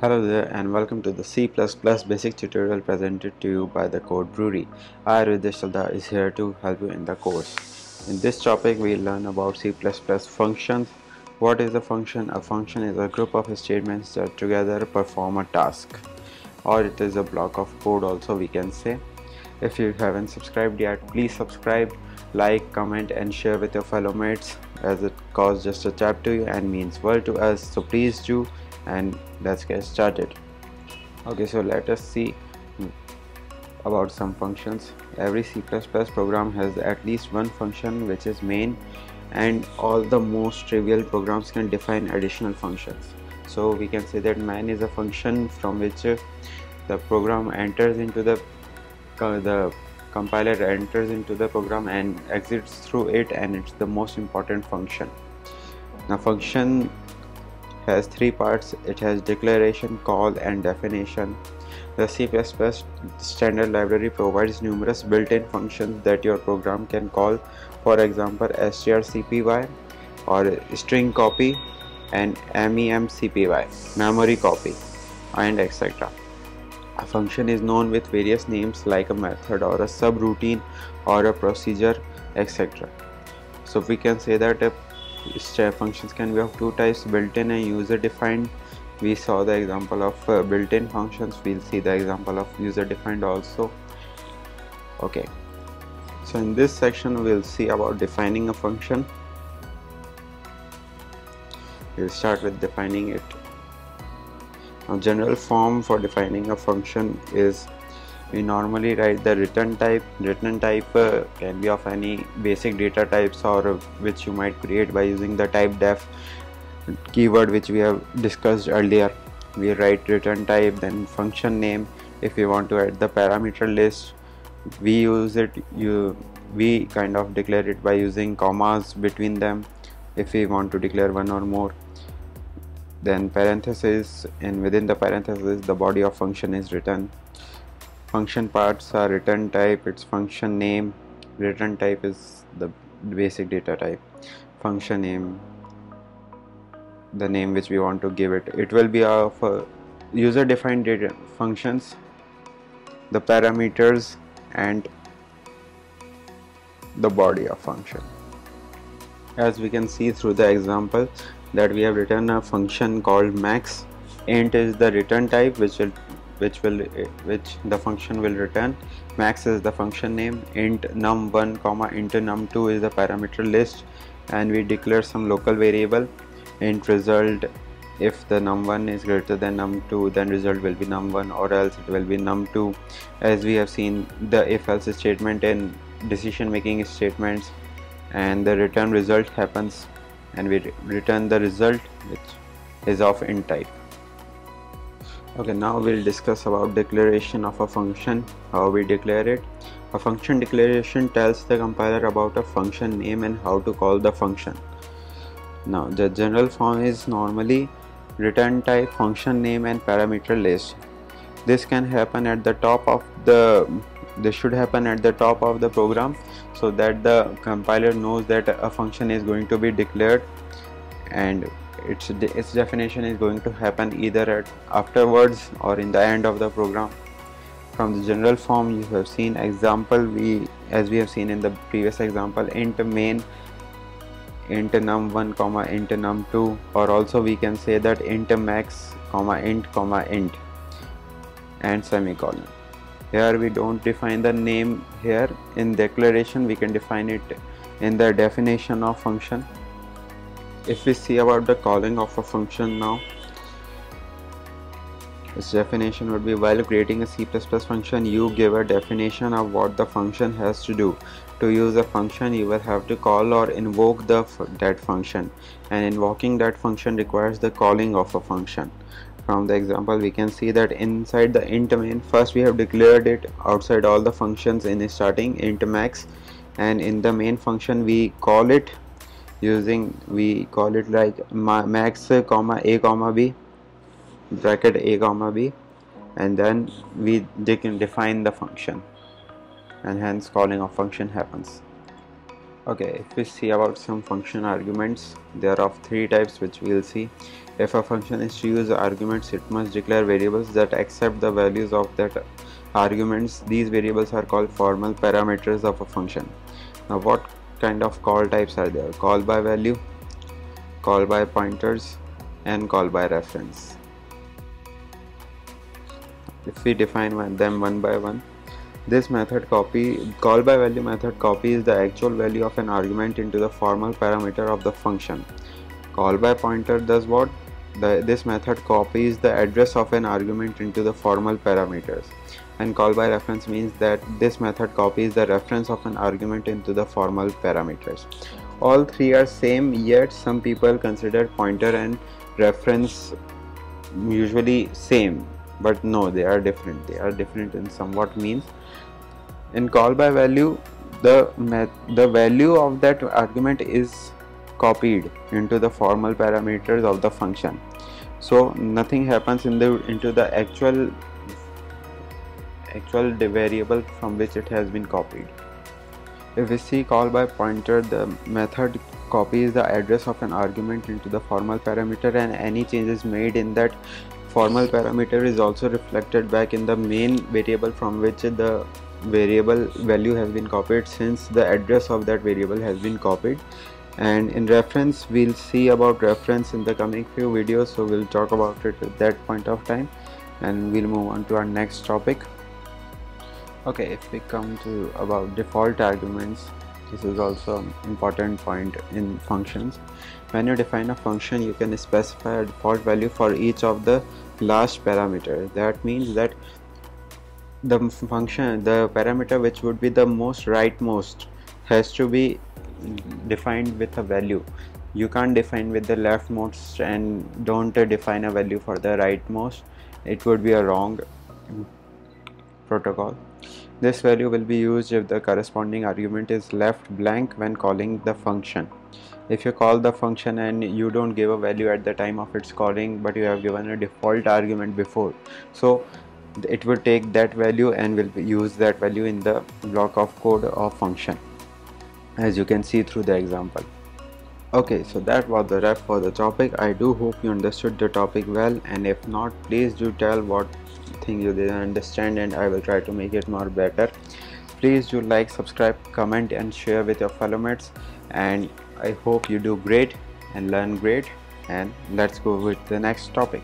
Hello there and welcome to the C++ basic tutorial presented to you by the Code Brewery. I Riddhish is here to help you in the course. In this topic we learn about C++ functions. What is a function? A function is a group of statements that together perform a task or it is a block of code also we can say. If you haven't subscribed yet please subscribe, like, comment and share with your fellow mates as it costs just a tap to you and means world to us so please do and let's get started. Okay so let us see about some functions. Every C++ program has at least one function which is main and all the most trivial programs can define additional functions. So we can say that main is a function from which uh, the program enters into the the compiler enters into the program and exits through it and it's the most important function. Now function has three parts. It has declaration call and definition. The C++ standard library provides numerous built-in functions that your program can call. For example strcpy or string copy and memcpy memory copy and etc a function is known with various names like a method or a subroutine or a procedure etc so we can say that a functions can be of two types built-in and user-defined. We saw the example of uh, built-in functions. We'll see the example of user-defined also. Okay. So in this section we'll see about defining a function. We'll start with defining it. A general form for defining a function is we normally write the return type. Return type uh, can be of any basic data types or which you might create by using the type def keyword which we have discussed earlier. We write return type then function name. If we want to add the parameter list we use it. You we kind of declare it by using commas between them. If we want to declare one or more then parenthesis and within the parenthesis the body of function is written function parts are return type its function name. Return type is the basic data type. Function name the name which we want to give it. It will be of uh, user defined data functions the parameters and the body of function. As we can see through the example that we have written a function called max. Int is the return type which will which will which the function will return. Max is the function name. Int num1 comma int num2 is the parameter list. And we declare some local variable. Int result if the num1 is greater than num2 then result will be num1 or else it will be num2 as we have seen the if else statement in decision making statements and the return result happens. And we return the result which is of int type okay now we'll discuss about declaration of a function how we declare it. A function declaration tells the compiler about a function name and how to call the function. Now the general form is normally return type function name and parameter list. This can happen at the top of the this should happen at the top of the program so that the compiler knows that a function is going to be declared and its its definition is going to happen either at afterwards or in the end of the program. From the general form you have seen example we as we have seen in the previous example int main int num1 comma int num2 or also we can say that int max comma int comma int and semicolon. Here we don't define the name here. In declaration we can define it in the definition of function if we see about the calling of a function now its definition would be while creating a C++ function you give a definition of what the function has to do. To use a function you will have to call or invoke the that function. And invoking that function requires the calling of a function. From the example we can see that inside the int main first we have declared it outside all the functions in starting int max. And in the main function we call it using we call it like max comma a comma b bracket a comma b and then we they can define the function. And hence calling of function happens. Okay if we see about some function arguments there are of three types which we'll see. If a function is to use arguments it must declare variables that accept the values of that arguments. These variables are called formal parameters of a function. Now what kind of call types are there. Call by value call by pointers and call by reference. If we define them one by one this method copy call by value method copies the actual value of an argument into the formal parameter of the function. Call by pointer does what the, this method copies the address of an argument into the formal parameters. And call by reference means that this method copies the reference of an argument into the formal parameters. All three are same yet some people consider pointer and reference usually same. But no they are different. They are different in somewhat means. In call by value the the value of that argument is copied into the formal parameters of the function so nothing happens in the into the actual actual variable from which it has been copied. If we see call by pointer the method copies the address of an argument into the formal parameter and any changes made in that formal parameter is also reflected back in the main variable from which the variable value has been copied since the address of that variable has been copied and in reference we'll see about reference in the coming few videos so we'll talk about it at that point of time. And we'll move on to our next topic. Okay if we come to about default arguments this is also important point in functions. When you define a function you can specify a default value for each of the last parameter. That means that the function the parameter which would be the most rightmost has to be defined with a value. You can't define with the leftmost and don't define a value for the rightmost. It would be a wrong protocol. This value will be used if the corresponding argument is left blank when calling the function. If you call the function and you don't give a value at the time of its calling but you have given a default argument before so it will take that value and will use that value in the block of code of function as you can see through the example. Okay so that was the wrap for the topic. I do hope you understood the topic well and if not please do tell what thing you didn't understand and i will try to make it more better. Please do like subscribe comment and share with your fellow mates and i hope you do great and learn great and let's go with the next topic